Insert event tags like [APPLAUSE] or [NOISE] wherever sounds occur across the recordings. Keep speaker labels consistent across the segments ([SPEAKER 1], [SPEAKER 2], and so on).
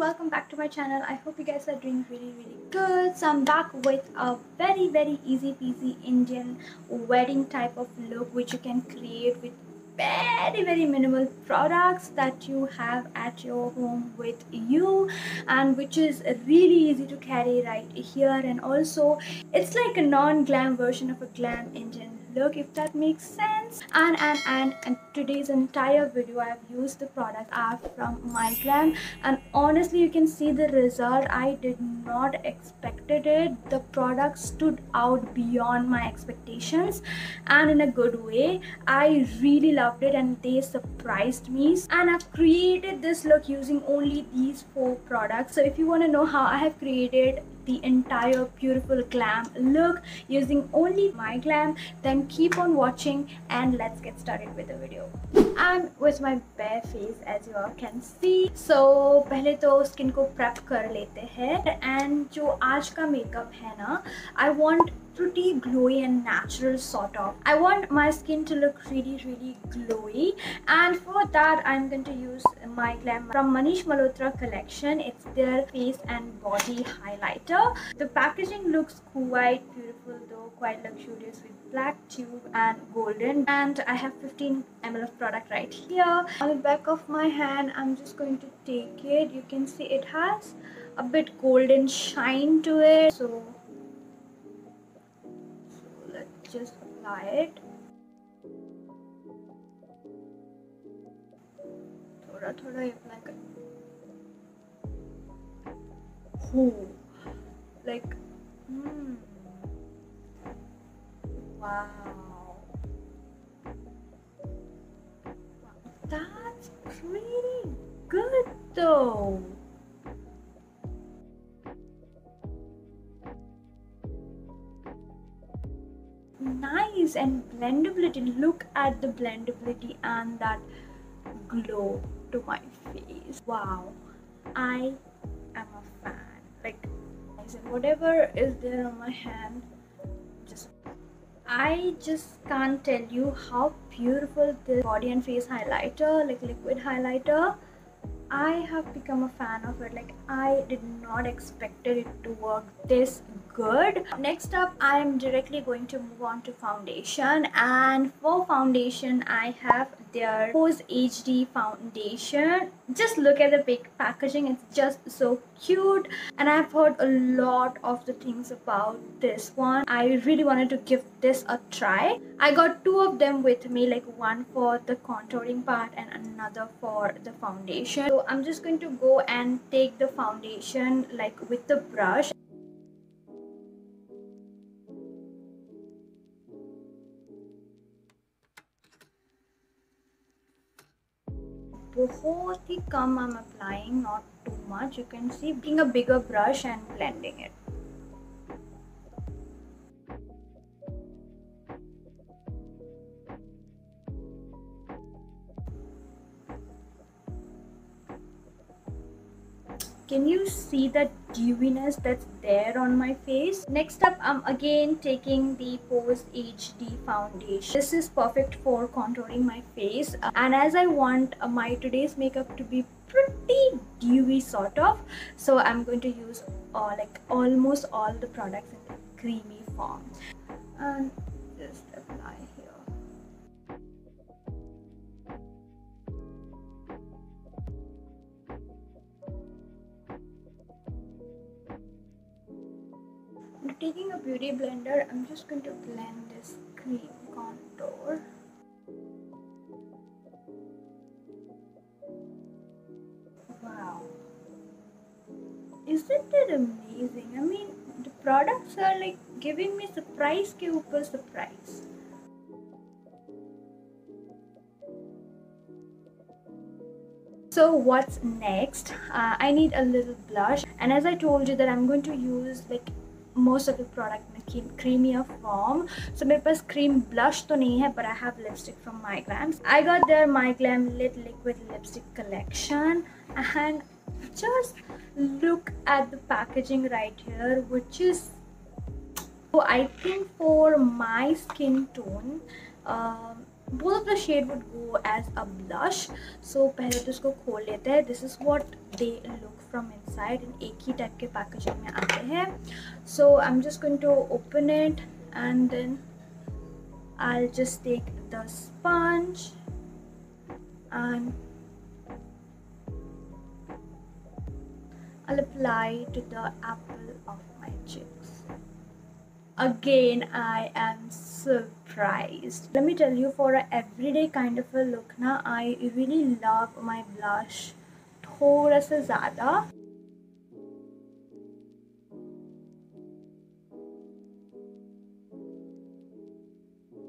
[SPEAKER 1] welcome back to my channel. I hope you guys are doing really really good. So i'm back with a very very easy peasy indian wedding type of look which you can create with very very minimal products that you have at your home with you and which is really easy to carry right here. And also it's like a non-glam version of a glam indian look if that makes sense. And and and, and today's entire video i have used the product are from MyGlamm and honestly you can see the result. I did not expected it. The product stood out beyond my expectations and in a good way. I really loved it and they surprised me. And i've created this look using only these four products. So if you want to know how i have created the entire beautiful glam look using only my glam then keep on watching and let's get started with the video I'm with my bare face as you all can see so पहले तो skin को prep कर लेते हैं and जो आज का makeup है ना I want pretty glowy and natural sort of. I want my skin to look really really glowy and for that I'm going to use MyGlamm from Manish Malhotra collection. It's their face and body highlighter. The packaging looks quite beautiful though, quite luxurious with black tube and golden and I have 15 ml of product right here. On the back of my hand I'm just going to take it. You can see it has a bit golden shine to it. So just apply it थोड़ा थोड़ा apply कर oh like hmm wow that's pretty good though And blendability. Look at the blendability and that glow to my face. Wow. I am a fan. Like whatever is there on my hand just i just can't tell you how beautiful this body and face highlighter like liquid highlighter. I have become a fan of it. Like I did not expect it to work this good. Next up I am directly going to move on to foundation. And for foundation I have their Pose HD foundation. Just look at the big packaging. It's just so cute. And I've heard a lot of the things about this one. I really wanted to give this a try. I got two of them with me like one for the contouring part and another for the foundation. So I'm just going to go and take the foundation like with the brush बहुत ही कम I'm applying not too much you can see taking a bigger brush and blending it Can you see the dewiness that's there on my face? Next up i'm again taking the pose hd foundation. This is perfect for contouring my face. And as i want uh, my today's makeup to be pretty dewy sort of. So i'm going to use uh, like almost all the products in creamy form taking a beauty blender, I'm just going to blend this cream contour. Wow. Isn't it amazing? I mean, the products are like giving me surprise ke upar surprise. so what's next uh, i need a little blush and as i told you that i'm going to use like most of the product in a creamier form. So my pass cream blush to nahi hai but I have lipstick from MyGlamm I got their MyGlamm lit liquid lipstick collection and just look at the packaging right here which is so I think for my skin tone uh, both of the shade would go as a blush. So pehle to isko khol lete hai this is what they look from inside in एक ही type के packaging में आते हैं so I'm just going to open it and then I'll just take the sponge and I'll apply to the apple of my cheeks. Again, I am surprised. Let me tell you, for an everyday kind of a look, na, I really love my blush थोड़ा सा ज़्यादा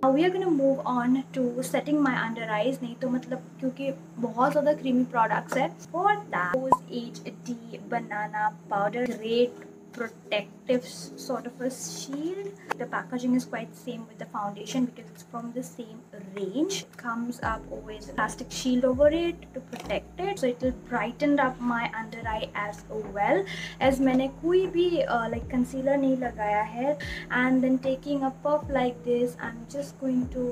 [SPEAKER 1] we are gonna move on to setting my under eyes. नहीं तो मतलब क्योंकि बहुत ज़्यादा creamy products है For that H D banana powder great protective sort of a shield the packaging is quite same with the foundation because it's from the same range it comes up with a plastic shield over it to protect it so it will brighten up my under eye as well as मैंने कोई भी uh, like concealer नहीं लगाया है and then taking a puff like this I'm just going to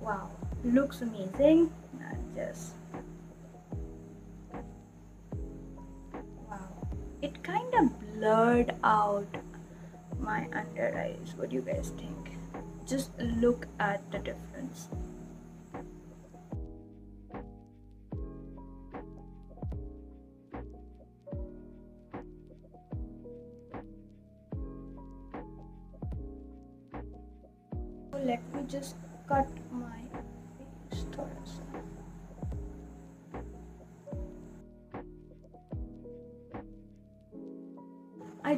[SPEAKER 1] wow looks amazing and just it kind of blurred out my under eyes. What do you guys think? Just look at the difference. Let me just cut my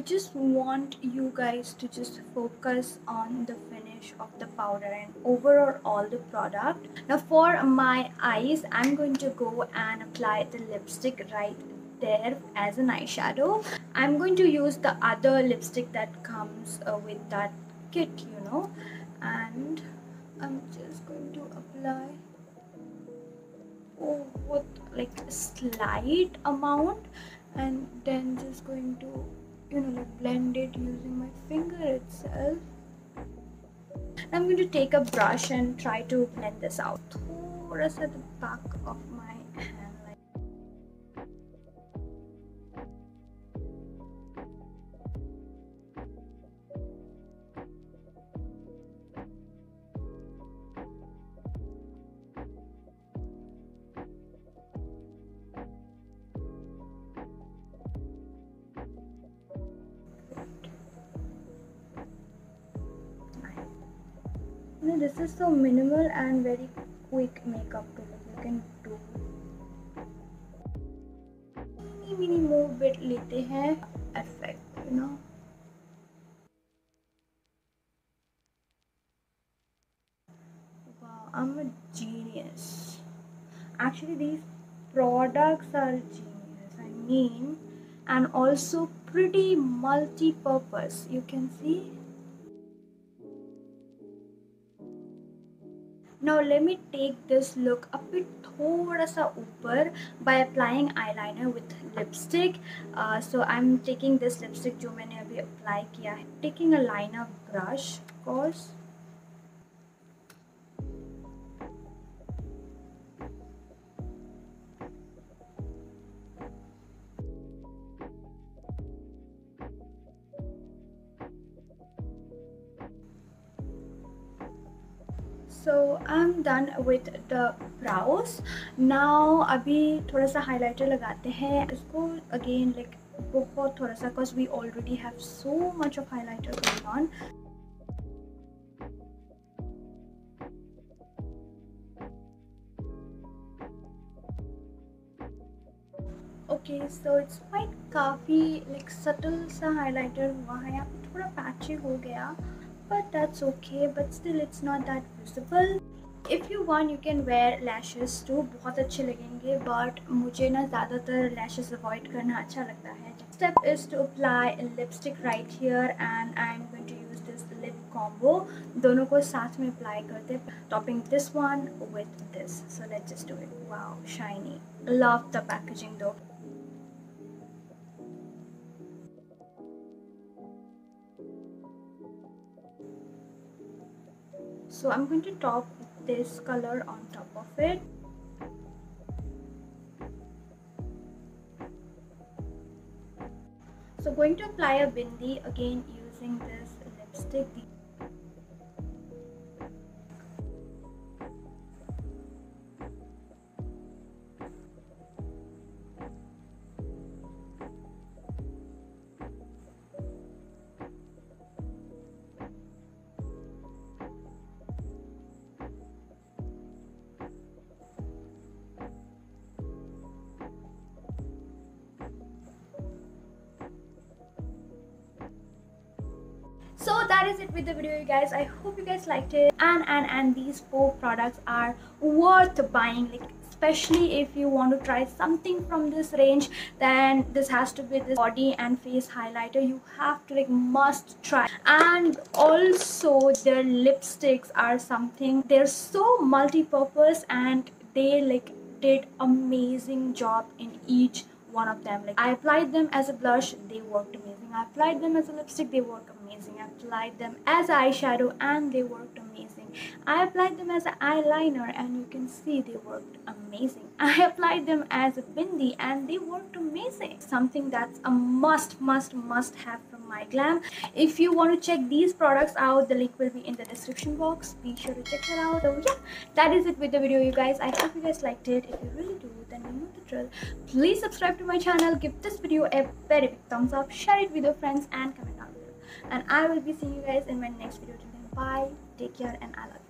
[SPEAKER 1] just want you guys to just focus on the finish of the powder and overall all the product. Now for my eyes, I'm going to go and apply the lipstick right there as an eyeshadow. I'm going to use the other lipstick that comes uh, with that kit, you know. And I'm just going to apply oh, what like a slight amount and then just going to you know like blend it using my finger itself I'm going to take a brush and try to blend this out थोड़ा सा the back of my this is so minimal and very quick makeup to look. You can do. Mini mini move bit lete hain effect you know. Wow i'm a genius. Actually these products are genius. I mean and also pretty multi-purpose. You can see now let me take this look a bit thoda sa upar by applying eyeliner with lipstick. Uh, so i'm taking this lipstick jo maine abhi apply kiya hai taking a liner brush of course I am done with the brows now अभी थोड़ा सा highlighter लगाते हैं। इसको again like बहुत थोड़ा सा because we already have so much of highlighter going on okay so it's quite काफ़ी लाइक सटल सा हाइलाइटर हुआ है। यहाँ पे थोड़ा पैची हो गया। but that's okay, but still it's not that visible. If you want you can wear lashes too बहुत अच्छे लगेंगे बट मुझे ना ज़्यादातर लैशेज़ अवॉइड करना अच्छा लगता है। Step is to apply lipstick right here and I am going to use this lip combo दोनों को साथ में अप्लाई करते topping this one with this so let's just do it wow shiny love the packaging though so I'm going to top this color on top of it. So going to apply a bindi again using this lipstick the so that is it with the video you guys. I hope you guys liked it. And and and these four products are worth buying. Like especially if you want to try something from this range then this has to be this body and face highlighter. You have to like must try. And also their lipsticks are something they're so multi-purpose and they like did amazing job in each one of them. Like i applied them as a blush they worked amazing. I applied them as a lipstick they worked amazing. I applied them as eyeshadow and they worked amazing. I applied them as an eyeliner and you can see they worked amazing. [LAUGHS] I applied them as a bindi and they worked amazing. Something that's a must must must have from MyGlamm. If you want to check these products out the link will be in the description box. Be sure to check that out. So yeah that is it with the video you guys. I hope you guys liked it. If you really do then you know the drill. Please subscribe to my channel. Give this video a very big thumbs up. Share it with your friends and comment and i will be seeing you guys in my next video today. bye take care and i love you